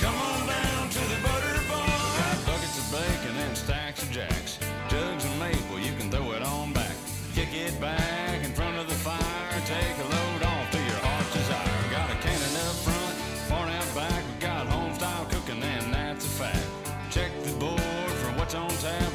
Come on down to the butter barn. Got buckets of bacon and stacks of jacks. Jugs of maple, you can throw it on back. Kick it back in front of the fire. Take a load off to your heart's desire. Got a cannon up front, barn out back. We got home style cooking, and that's a fact. Check the board for what's on tap.